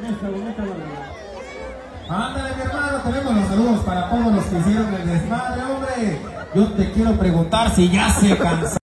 Este Ándale, mi hermano, tenemos los saludos para todos los que hicieron el desmadre, hombre. Yo te quiero preguntar si ya se cansó.